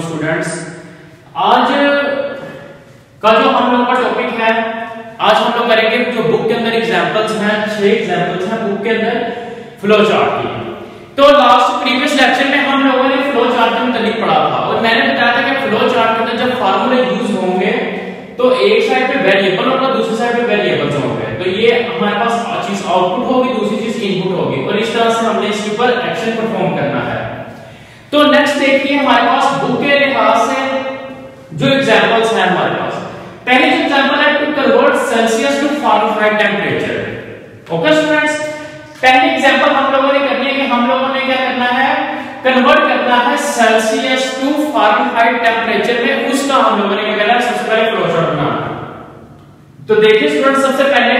Students आज का जो हम लोग का टॉपिक है, आज हम लोग करेंगे जो बुक के अंदर एग्जांपल्स हैं, छह एग्जांपल्स हैं बुक के अंदर फ्लो चार्ट की। तो लास्ट प्रीवियस लेक्चर में हम लोगों ने फ्लो चार्ट के मतलब पढ़ा था और मैंने बताया था कि फ्लो चार्ट के अंदर जब फार्मूले यूज़ होंगे तो एक साइड पे वेरिएबल होगा, दूसरी साइड पे वेरिएबल्स होंगे। तो ये हमारे पास चीज़ आउटपुट होगी, दूसरी चीज़ इनपुट होगी। और इस तरह से हमने इसके ऊपर एक्शन परफॉर्म करना है। तो नेक्स्ट देखिए, हमारे पास बुक के लिहाज से जो एग्जांपल्स हैं हमारे पास। पहली जो एग्जांपल है to convert Celsius to Fahrenheit temperature okay students पहली एग्जांपल हम लोगों ने करनी है कि हम लोगों ने क्या करना है? कन्वर्ट करना है सेल्सियस टू फारेनहाइट टेंपरेचर में। उसका हम लोगों ने क्या करना है? सबसे पहले फ्लो बनाना। तो देखिए स्टूडेंट सबसे पहले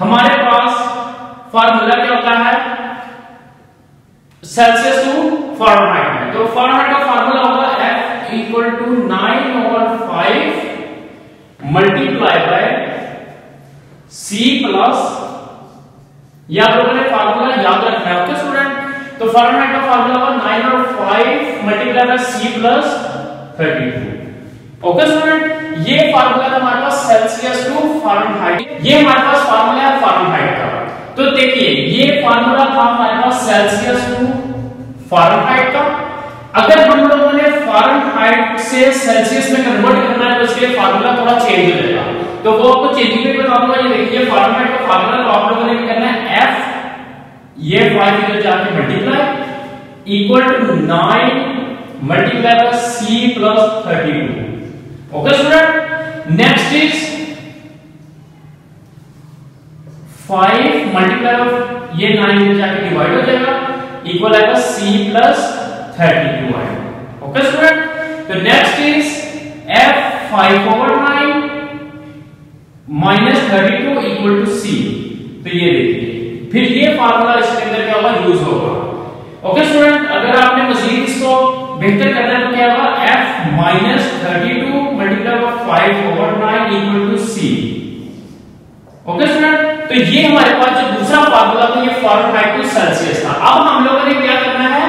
हमारे पास फॉर्मूला क्या होता है? सेल्सियस टू फारेनहाइट में। तो फारेनहाइट का फार्मूला होगा F equal to nine over five multiply by C plus या लोगों ने फार्मूला याद रखना है ओके स्टूडेंट तो फारेनहाइट का फार्मूला होगा नाइन और five multiply by C plus thirty two okay student ये फार्मूला था हमारे पास सेल्सियस टू फारेनहाइट ये हमारे पास फार्मूला है फारेनहाइट का। तो देखिए, ये फार्मूला था हमारे पास सेल्सियस टू फारेनहाइट का। अगर हम लोगों ने फारेनहाइट से सेल्सियस में कन्वर्ट करना है तो इसके फार्मूला थोड़ा चेंज हो जाएगा। तो वो आपको चेंजिंग में बता दूँगा ये देखिए फारेनहाइट का फार्मूला तो आप लोगों ने क्या करना है? एफ़ ये फाइव इधर जाके multiply equal to nine multiply by C plus thirty two okay student next is five multiply of ये नाइन इधर जाके डिवाइड हो जाएगा इक्वल आएगा सी प्लस थर्टी टू आएगा ओके स्टूडेंट तो next is F five over nine minus thirty two equal to C तो ये देखिए, फिर ये फार्मूला इसके अंदर क्या होगा? यूज़ होगा. ओके स्टूडेंट अगर आपने मजीद इसको बेहतर करना है तो क्या होगा? F minus thirty two five over nine equal to C okay student तो ये हमारे पास जो दूसरा फार्मूला था, ये फारेनहाइट टू सेल्सियस था। अब हम लोगों ने क्या करना है?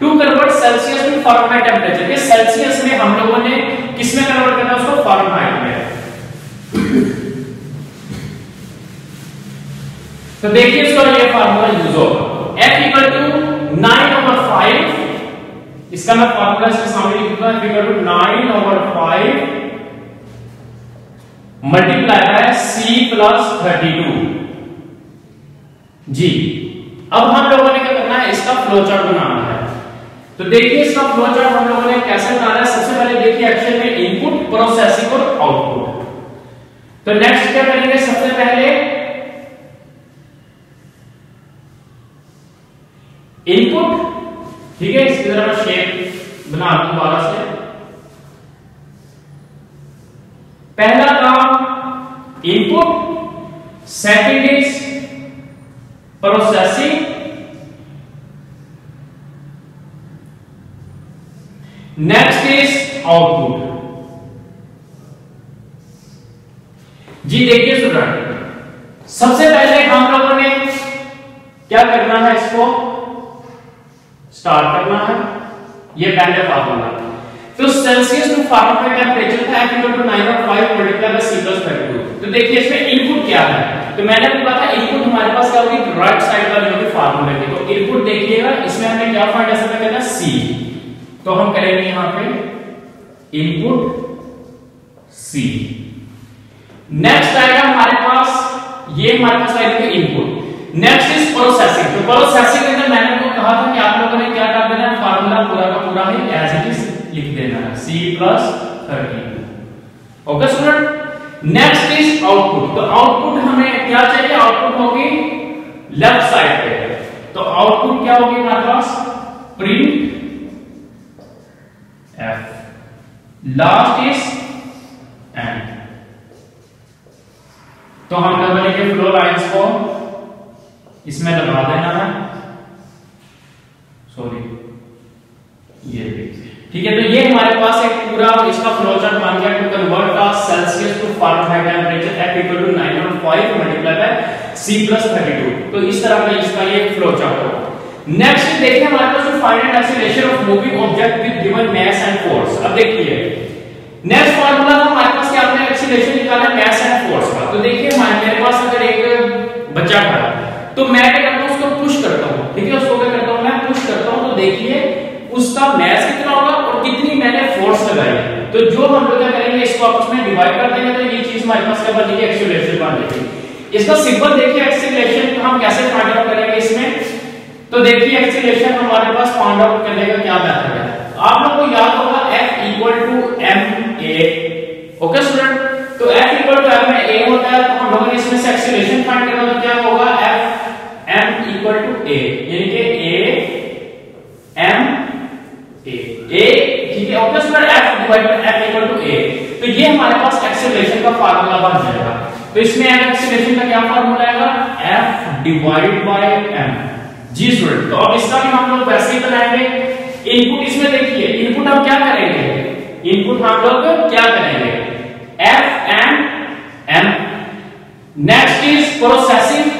To convert Celsius to Fahrenheit temperature के सेल्सियस में हम लोगों ने किसमें कन्वर्ट करना है? उसको फारेनहाइट में। तो देखिए इसका ये फार्मूला यूज़ होगा। F equal to nine over five इसका मैं फार्मूला इसके सामने लिख दूँगा F equal to nine over five multiply by C plus thirty two जी। अब हम लोगों ने क्या करना है? इसका फ्लो चार्ट बनाना है। तो देखिए इसका फ्लो चार्ट हम लोगों ने कैसे बनाना है सबसे पहले देखिए एक्शन में इनपुट प्रोसेसिंग और आउटपुट तो नेक्स्ट क्या करेंगे? सबसे पहले इनपुट ठीक है, इसकी तरह शेप बना दूँ दोबारा से। पहला input second is processing next is output जी देखिए स्टूडेंट सबसे पहले हम लोगों ने क्या करना है इसको? स्टार्ट करना है। ये पहले फार्मूला तो सेल्सियस टू फारेनहाइट टेंपरेचर था F equal to 9.5 multiply by C plus 32 तो देखिए, इसमें इनपुट क्या है? तो मैंने आपको था इनपुट हमारे पास क्या होगी? राइट साइड वाली होगी फार्मूले की। तो इनपुट देखिएगा, इसमें हमें क्या फाइंड ऐसा करना है? C. तो हम करेंगे यहाँ पे इनपुट C. नेक्स्ट आएगा हमारे पास, ये हमारे पास आएगा इनपुट नेक्स्ट इज़ प्रोसेसिंग तो प्रोसेसिंग के अंदर मैंने आपको कहा था कि आप लोगों ने क्या कर देना है? फार्मूला पूरा का पूरा ही एज इट इज़ लिख देना है। C plus thirty okay student next तो आउटपुट हमें क्या चाहिए? आउटपुट होगी लेफ़्ट साइड पे। तो आउटपुट क्या होगी हमारे पास? Print F last is end तो हम क्या बनेंगे फ्लो लाइंस को इसमें लगा देना है। सॉरी ये ठीक है तो ये हमारे पास एक पूरा इसका फ्लो चार्ट बन गया to convert the Celsius to Fahrenheit temperature F equal to 9.5 multiply by C 32 तो इस तरह का इसका ये फ्लो चार्ट होगा नेक्स्ट देखिए हमारे पास जो find and acceleration of moving object with given mass and force अब देखिए। नेक्स्ट फार्मूला था हमारे पास क्या हमने एक्सीलरेशन निकाला? मास एंड फोर्स का। तो देखिए मेरे पास अगर एक बच्चा खड़ा तो मैं क्या करता हूँ? उसको पुश करता हूँ। ठीक है, उसको क्या करता हूँ? मैं पुश करता हूँ। तो देखिए, उसका मास कितना होगा? मैंने फोर्स लगाई तो जो हम लोग क्या करेंगे, इसको आपस में डिवाइड कर देंगे तो ये चीज़ हमारे पास क्या बनेगी एक्सीलरेशन बन जाएगी इसका सिंपल देखिए एक्सीलरेशन हम कैसे फाइंड आउट करेंगे इसमें? तो देखिए एक्सीलरेशन हमारे पास फाइंड आउट करने का क्या मेथड है। आप लोग को याद होगा, F equal to A okay student तो F equal to M A होता है तो हम लोगों ने इसमें से एक्सीलरेशन फाइंड करना तो क्या होगा? F m equal to a यानी कि a m a a ठीक है ओके इक्वल तो ये हमारे पास एक्सीलरेशन का फार्मूला बन जाएगा। तो इसमें एक्सीलरेशन का क्या फार्मूला आएगा? F divide by m. जी स्टूडेंट तो अब इसका भी हम लोग वैसे ही बनाएँगे। इनपुट इसमें देखिए इनपुट हम क्या करेंगे? इनपुट हम लोग क्या करेंगे? F and M next is processing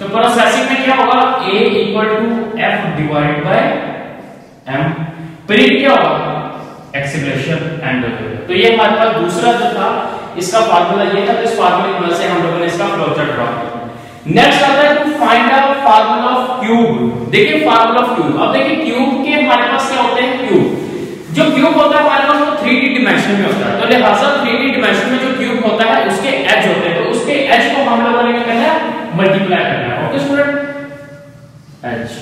तो प्रोसेसिंग में क्या होगा? A equal to F divide by M print क्या होगा? एक्सीलरेशन एंड तो ये हमारे पास दूसरा जो था, इसका फार्मूला ये था तो इस फार्मूले की मदद से हम लोगों ने इसका फ्लोचार्ट ड्रा किया। नेक्स्ट आता है to find the formula of cube देखिए फार्मूला ऑफ़ क्यूब अब देखिए क्यूब के हमारे पास क्या होते हैं? क्यूब जो क्यूब होता है हमारे पास वो 3D डिमेंशन में होता है। तो लिहाजा 3D डिमेंशन में जो क्यूब होता है, उसके एज होते हैं। तो उसके एज को हम लोगों ने क्या करना है? मल्टीप्लाई करना है। ओके स्टूडेंट एज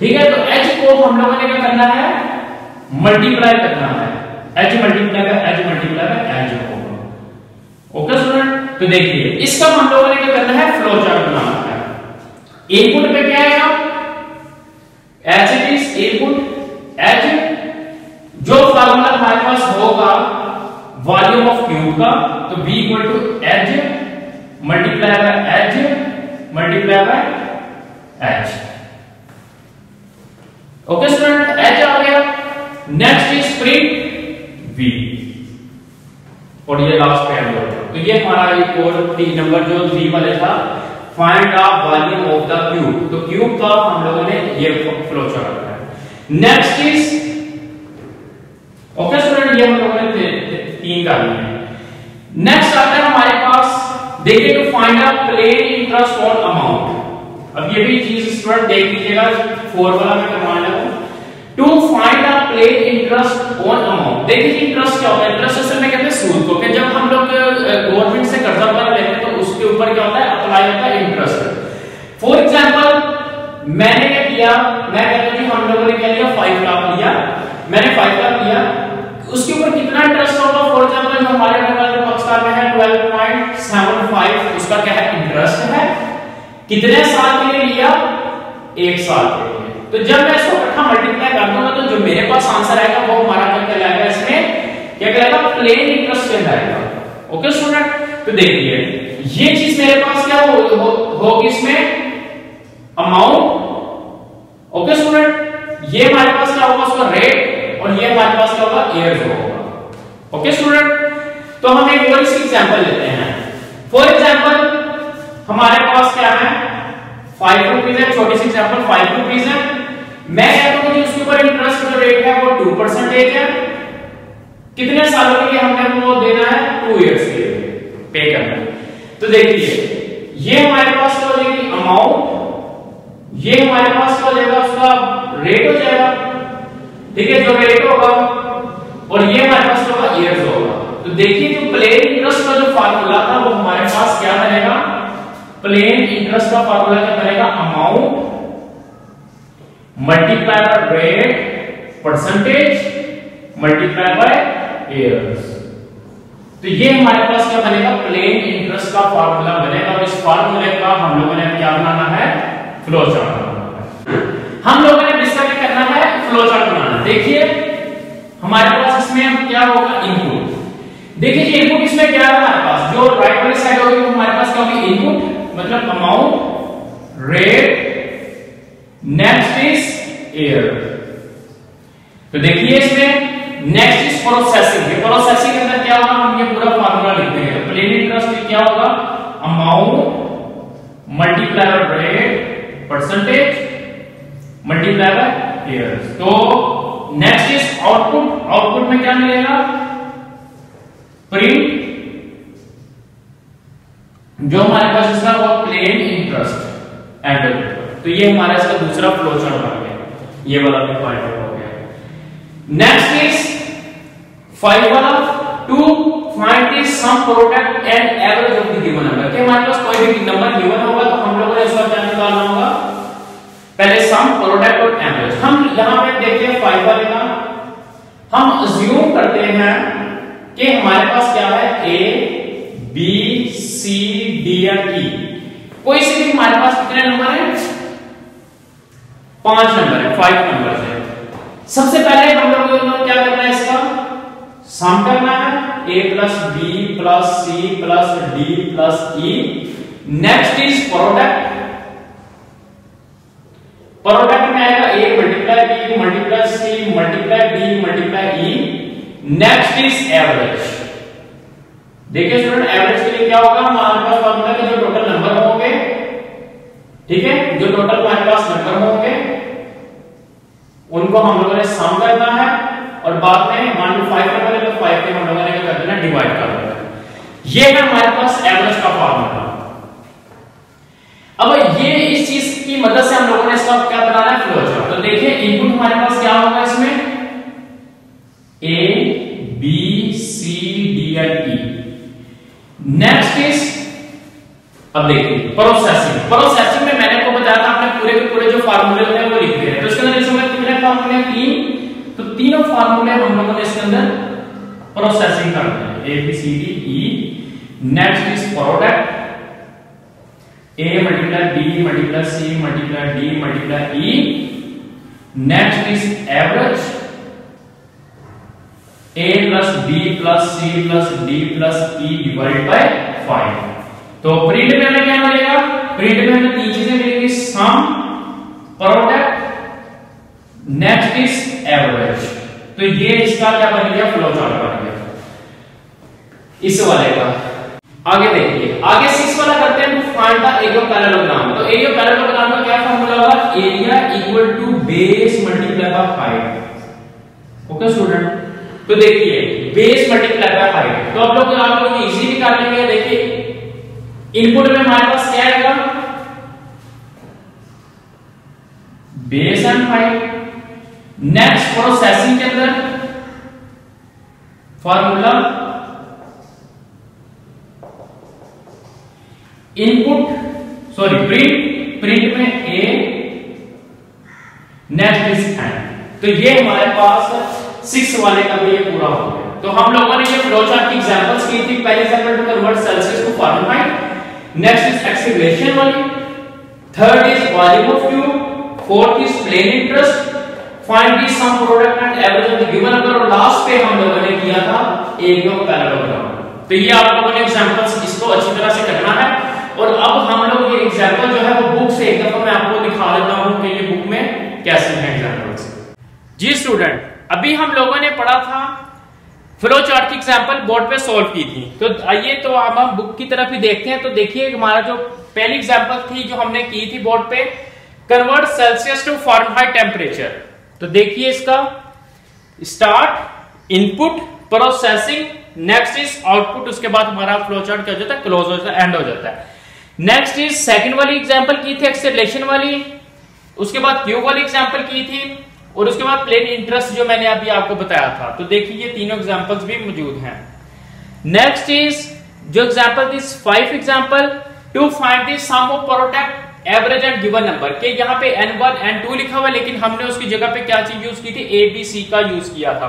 ठीक है तो एज को हम लोगों ने क्या करना है? मल्टीप्लाई करना है। एच मल्टीप्लाई का एज मल्टीप्लाई का एज होगा। ओके स्टूडेंट तो देखिए, इसका हम लोगों ने क्या करना है? फ्लो चार्ट बनाना है। इनपुट पे क्या आएगा H it is input H जो फार्मूला हमारे पास होगा वॉल्यूम ऑफ़ क्यूब का तो B equal to H multiply by H multiply by H okay student H आ गया नेक्स्ट इज़ प्रिंट v और ये लास्ट पे एंड तो ये हमारा एक और तीन नंबर जो थ्री वाले था find the volume of the cube तो क्यूब का हम लोगों ने ये फ्लो चार्ट है। नेक्स्ट इज़ ओके स्टूडेंट ये हम लोगों ने तीन कर लिए। नेक्स्ट आता है हमारे पास, देखिए to find the plain interest on amount अब ये भी चीज़ स्टूडेंट देख लीजिएगा फोर वाला मैं करवाने लगा to find the plain interest on amount देखिए इंटरेस्ट क्या होता है? इंटरेस्ट असल में कहते हैं सूद को, कि जब हम लोग गवर्नमेंट से कर्जा वगैरह लेते हैं तो उसके ऊपर क्या होता है? अप्लाई होता है इंटरेस्ट फॉर एग्जांपल मैंने क्या किया? मैं कहता हूँ हम लोगों ने क्या लिया? 5 लाख लिया। मैंने 5 लाख लिया। उसके ऊपर कितना इंटरेस्ट होगा? फॉर एग्जांपल जो हमारे पाकिस्तान में है 12.75 उसका क्या है? इंटरेस्ट है। कितने साल के लिए लिया? एक साल के तो जब मैं इसको इकट्ठा मल्टीप्लाई कर दूँगा तो जो मेरे पास आंसर आएगा वो हमारा क्या कहलाएगा? इसमें क्या कहलाएगा? प्लेन इंटरेस्ट कहलाएगा? ओके स्टूडेंट तो देखिए ये चीज़ मेरे पास क्या हो, हो, होगी इसमें? अमाउंट ओके स्टूडेंट ये हमारे पास क्या होगा उसका रेट और ये हमारे पास क्या होगा? एयर्स होगा। ओके स्टूडेंट तो हम एक और इसकी एग्जांपल लेते हैं। फॉर एग्जांपल हमारे पास क्या है? फाइव रुपीज़ है छोटी सी एग्जांपल फाइव रुपीज़ है। मैं कहता हूँ कि उसके ऊपर इंटरेस्ट जो रेट है, वो टू परसेंटेज है। कितने सालों के लिए हमने वो देना है? टू इयर्स के लिए। पे करना तो देखिए, ये हमारे पास हो जाएगी? अमाउंट ये हमारे पास हो जाएगा? उसका रेट हो जाएगा। ठीक है, जो रेट होगा, और ये हमारे पास होगा? ईयर्स होगा। तो देखिए जो प्लेन इंटरेस्ट का जो फार्मूला था, वो हमारे पास क्या बनेगा? प्लेन इंटरेस्ट का फार्मूला क्या बनेगा? Amount multiply by rate percentage multiply by years तो ये हमारे पास क्या बनेगा? प्लेन इंटरेस्ट का फार्मूला बनेगा और इस फार्मूले का हम लोगों ने क्या बनाना है? फ्लो चार्ट बनाना है। हम लोगों ने इसका क्या करना है? फ्लो चार्ट बनाना देखिए, हमारे पास इसमें क्या होगा? इनपुट देखिए इनपुट इसमें क्या है हमारे पास? जो राइट वाली साइड होगी हमारे पास क्या होगी? इनपुट मतलब amount rate next is year तो देखिए इसमें नेक्स्ट इज़ प्रोसेसिंग प्रोसेसिंग के अंदर क्या होगा? हम ये पूरा फार्मूला लिख देंगे तो प्लेन इंटरेस्ट क्या होगा? Amount multiply rate percentage multiply by years तो नेक्स्ट इज़ आउटपुट आउटपुट में क्या मिलेगा? प्रिंट जो हमारे पास इसका वो प्लेन इंटरेस्ट एंड तो ये हमारा इसका दूसरा फ्लो चार्ट बन गया। ये वाला भी पॉइंट हो गया। नेक्स्ट इज़ फाइव वाला to find the sum product and average of the given number कि हमारे पास कोई भी नंबर गिवन होगा तो हम लोगों ने इसका क्या निकालना होगा। पहले सम प्रोडक्ट और एवरेज हम यहाँ पे देखते हैं फाइव वाले का। हम अज्यूम करते हैं कि हमारे पास क्या है? ए बी सी डी या ई कोई से भी हमारे पास कितने नंबर है? पाँच नंबर है फाइव नंबर है। सबसे पहले हम लोग क्या करना है इसका? सम करना है। A plus B plus C plus D plus E next is product product में आएगा A multiply B multiply C multiply D multiply E next is average देखिए स्टूडेंट एवरेज के लिए क्या होगा? हमारे पास फॉर्मूला के जो टोटल नंबर होंगे, ठीक है? जो टोटल हमारे पास नंबर होंगे उनको हम लोगों ने सम करना है और बाद में मान लो फाइव नंबर है तो फाइव के हम लोगों ने क्या कर देना डिवाइड कर देना। ये है हमारे पास एवरेज का फॉर्मूला अब ये इस चीज़ की मदद से हम लोगों ने इसका क्या बनाना है? फ्लो चार्ट तो देखिए इनपुट हमारे पास क्या होगा इसमें? A B C D and E next is अब देखिए प्रोसेसिंग प्रोसेसिंग में मैंने आपको बताया था, आपने पूरे के पूरे जो फार्मूले फार्मूले तीन तो तीनों फार्मूले हम लोगों ने इसके अंदर प्रोसेसिंग करना है। A B C D E next is product A multiply B multiply C multiply D multiply E next is average A plus B plus C plus D plus E divide by five तो print में हमें क्या मिलेगा? Print में हमें तीन चीज़ें मिलेंगी। Sum product next is average तो ये इसका क्या बन गया? फ्लो चार्ट बन गया। इस वाले का आगे देखिए। आगे सिक्स वाला करते हैं फाइंड द एरिया पैरेललोग्राम तो एरिया पैरेललोग्राम का क्या फार्मूला होगा area equal to base multiply by height okay student तो देखिए बेस मल्टीप्लाई बाय हाइट तो आप लोग आप लोग इजी कर लेंगे। देखिए इनपुट में हमारे पास क्या आएगा? Base and height next processing के अंदर formula input sorry print print में ए नेक्स्ट इज़ एंड तो ये हमारे पास सिक्स वाले का भी ये पूरा हो गया। तो हम लोगों ने ये फ्लो चार्ट की एग्जांपल्स की थी। पहले example to convert Celsius to Fahrenheit next is acceleration वाली third is volume of tube fourth is plain interest find the sum product and average of the given number और last पे हम लोगों ने किया था एरिया ऑफ़ पैरेललोग्राम तो ये आप लोगों ने एग्जांपल्स इसको अच्छी तरह से करना है। और अब हम लोग ये एग्जांपल जो है वो बुक से एक दफ़ा मैं आपको दिखा देता हूँ कि ये बुक में कैसे हैं एग्जांपल्स जी स्टूडेंट अभी हम लोगों ने पढ़ा था फ्लो चार्ट की एग्जांपल बोर्ड पे सॉल्व की थी। तो आइए तो अब हम बुक की तरफ़ ही देखते हैं। तो देखिए हमारा जो पहली एग्जांपल थी जो हमने की थी बोर्ड पे convert Celsius to Fahrenheit temperature तो देखिए इसका। Start input processing next is output उसके बाद हमारा फ्लो चार्ट क्या हो जाता है? क्लोज हो जाता है एंड हो जाता है। नेक्स्ट इज़ सेकंड वाली एग्जांपल की थी एक्सेलरेशन वाली। उसके बाद क्यूब वाली एग्जांपल की थी, और उसके बाद प्लेन इंटरेस्ट जो मैंने अभी आपको बताया था। तो देखिए, ये तीनों एग्जांपल्स भी मौजूद हैं। नेक्स्ट इज़ जो example this five example to find the sum of product average and given number के यहाँ पे एन वन एन टू लिखा हुआ लेकिन हमने उसकी जगह पे क्या चीज़ यूज़ की थी? ए बी सी का यूज़ किया था।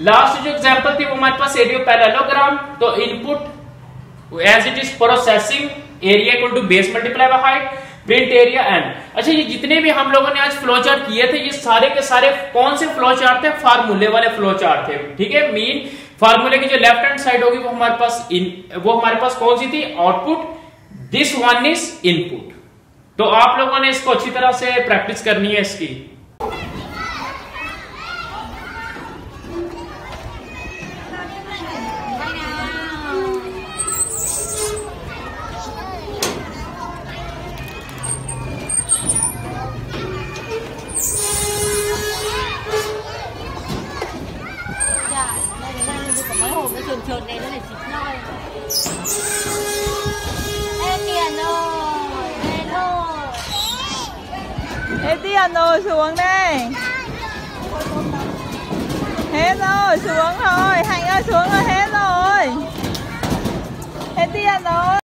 लास्ट जो एग्ज़ाम्पल थी, वो हमारे पास एरियो पैरेललोग्राम तो input as it is processing area equal to base multiply by height print area and अच्छा ये जितने भी हम लोगों ने आज फ्लो चार्ट किए थे, ये सारे के सारे कौन से फ्लो चार्ट थे? फार्मूले वाले फ्लो चार्ट थे। ठीक है? मीन फार्मूले की जो लेफ़्ट हैंड साइड होगी, वो हमारे पास इन वो हमारे पास कौन सी थी? Output this one is input तो आप लोगों ने इसको अच्छी तरह से प्रैक्टिस करनी है इसकी। Dần rồi xuống đây. Hết rồi, xuống rồi. Hạnh ơi, xuống rồi, hết rồi. Hết tiền rồi.